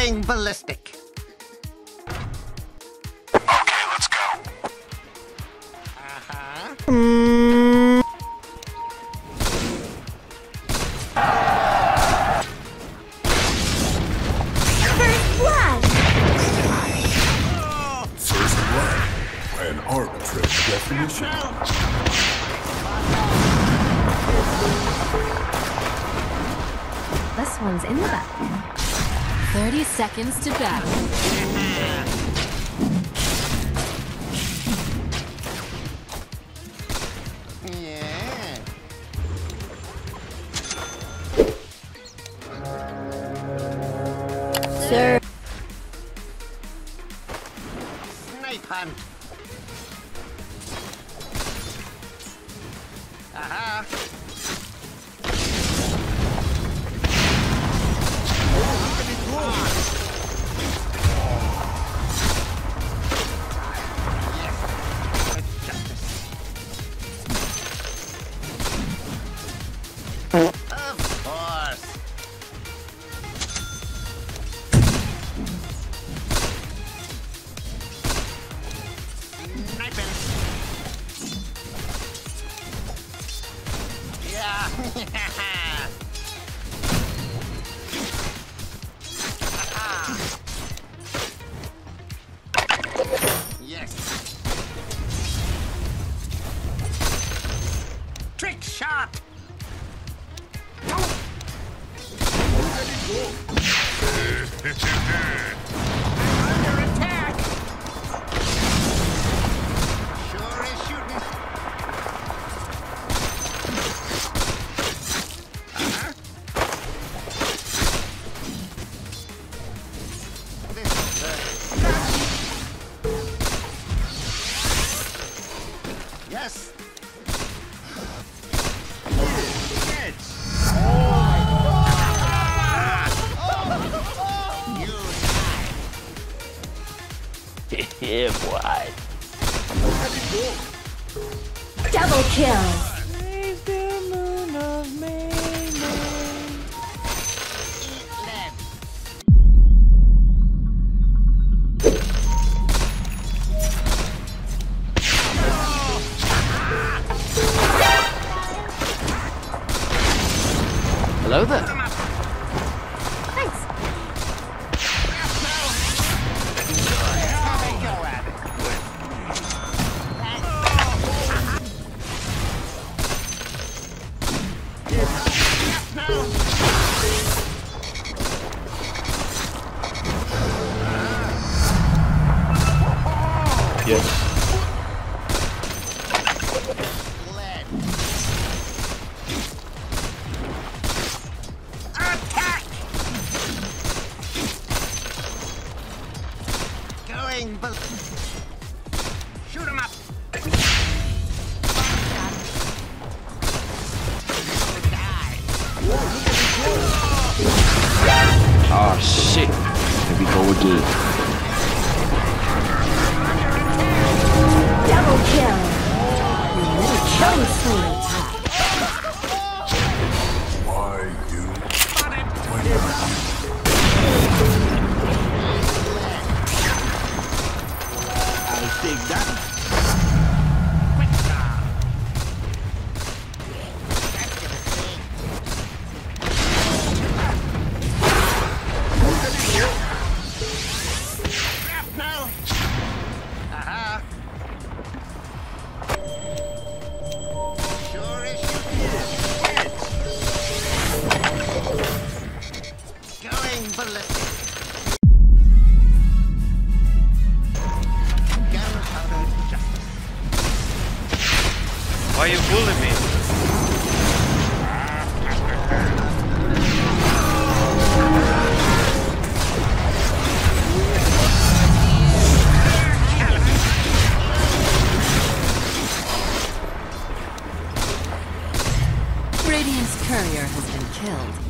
Going ballistic. Okay, let's go. Uh-huh. First blood! First blood. An arbitrary definition. This one's in the back. 30 seconds to battle. Sir. Snipe hunt. Oh. Yeah, boy. Double kill! Hello there. Yes. Attack! Going Shoot him up! Oh shit. Here we go again. Double kill! You little killing spree. Why you? Why not? I'll take that. Shooting. Going ballistic. Gunpowder justice. Why are you bullying me? Radiant's courier has been killed.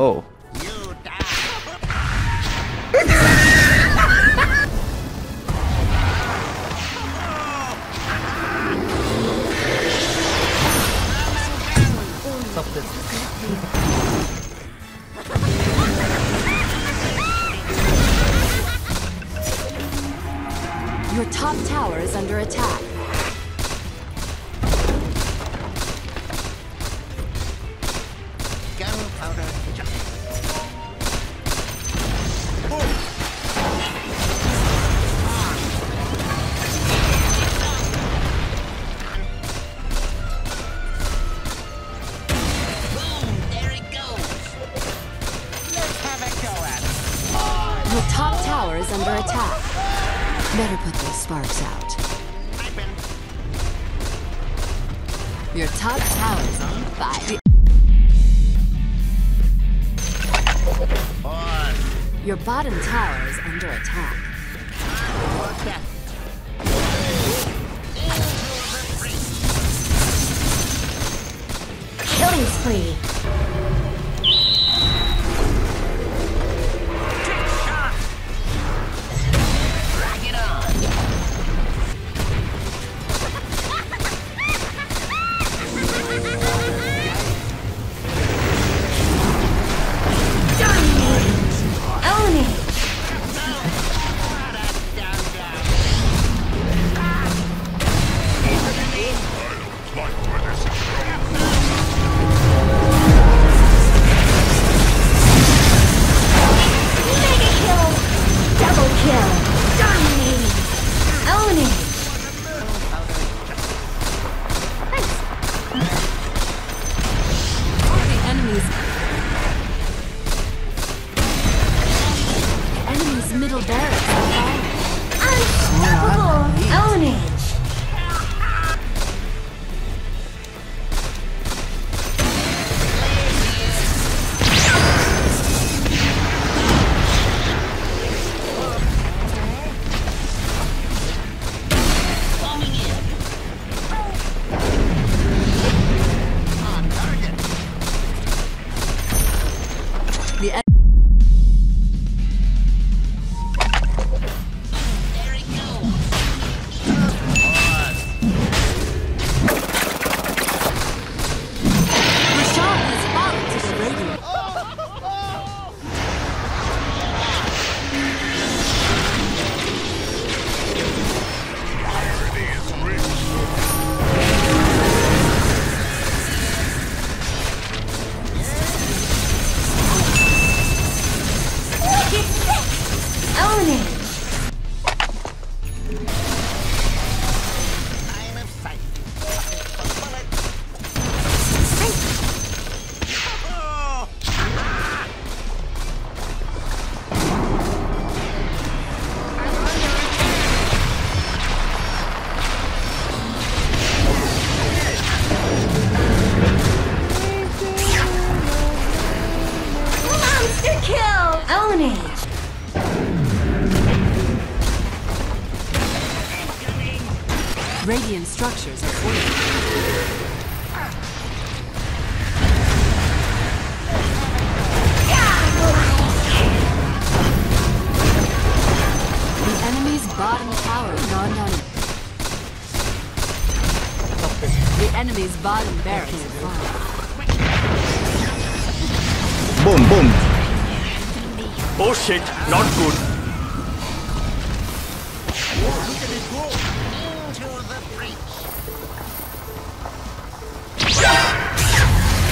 Oh. Stop this. Your top tower is under attack. Is under attack. Better put those sparks out. Your top tower is on fire. on. Your bottom tower is under attack. Killing spree. Structures are fortified. The enemy's bottom tower is gone down. The enemy's bottom barracks have fallen. Boom, boom. Oh shit, not good.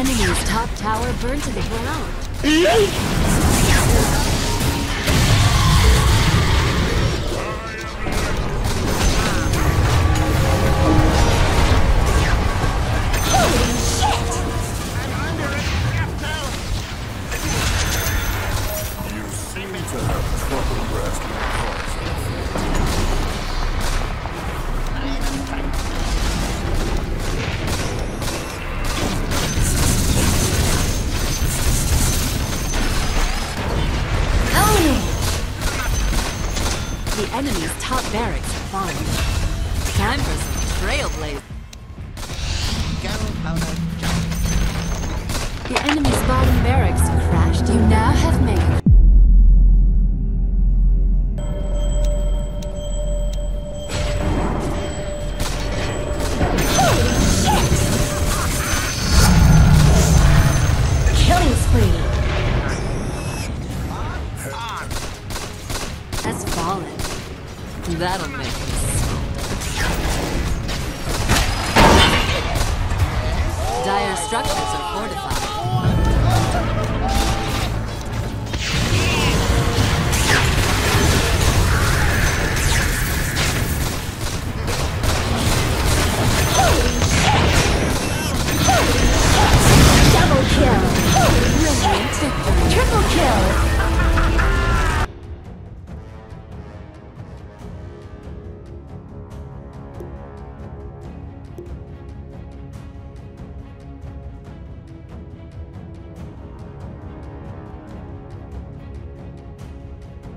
Enemy's top tower burned to the ground. Top barracks have fallen. That'll make. Dire structures are